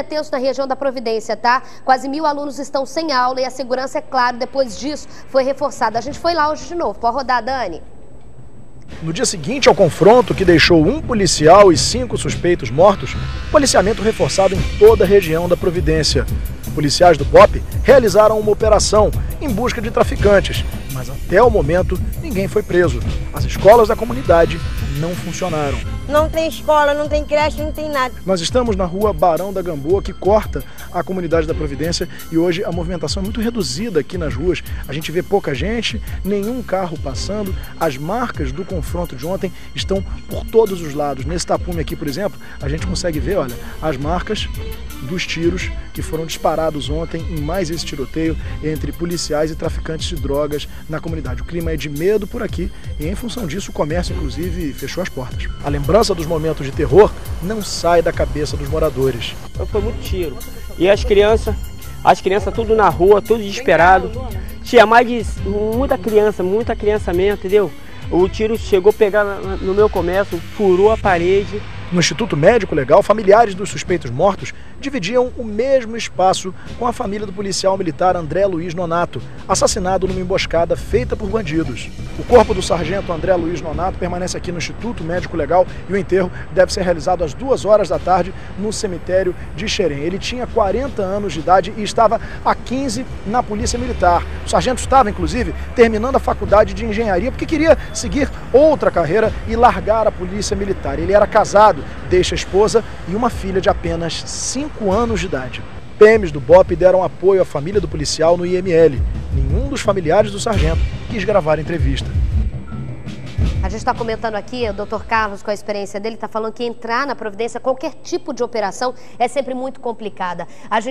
É tenso na região da Providência, tá? Quase mil alunos estão sem aula e a segurança, é claro, depois disso foi reforçada. A gente foi lá hoje de novo. Pode rodar, Dani? No dia seguinte ao confronto, que deixou um policial e cinco suspeitos mortos, policiamento reforçado em toda a região da Providência. Policiais do BOP realizaram uma operação em busca de traficantes, mas até o momento ninguém foi preso. As escolas da comunidade não funcionaram. Não tem escola, não tem creche, não tem nada. Nós estamos na rua Barão da Gamboa, que corta a comunidade da Providência, e hoje a movimentação é muito reduzida aqui nas ruas. A gente vê pouca gente, nenhum carro passando. As marcas do confronto de ontem estão por todos os lados. Nesse tapume aqui, por exemplo, a gente consegue ver, olha, as marcas dos tiros que foram disparados ontem em mais esse tiroteio entre policiais e traficantes de drogas na comunidade. O clima é de medo por aqui e, em função disso, o comércio, inclusive, fechou as portas. A lembrança dos momentos de terror não sai da cabeça dos moradores. Foi muito tiro. E as crianças, as crianças tudo na rua, tudo desesperado. Tinha mais de muita criança, muita criança mesmo, entendeu? O tiro chegou a pegar no meu comércio, furou a parede. No Instituto Médico Legal, familiares dos suspeitos mortos dividiam o mesmo espaço com a família do policial militar André Luiz Nonato, assassinado numa emboscada feita por bandidos. O corpo do sargento André Luiz Nonato permanece aqui no Instituto Médico Legal e o enterro deve ser realizado às duas horas da tarde no cemitério de Xerém. Ele tinha 40 anos de idade e estava há 15 na Polícia Militar. O sargento estava, inclusive, terminando a faculdade de engenharia porque queria seguir outra carreira e largar a Polícia Militar. Ele era casado, deixa a esposa e uma filha de apenas 5 anos de idade. PMs do BOP deram apoio à família do policial no IML. Nenhum dos familiares do sargento quis gravar a entrevista. A gente está comentando aqui, o doutor Carlos, com a experiência dele, está falando que entrar na Providência, qualquer tipo de operação, é sempre muito complicada. A gente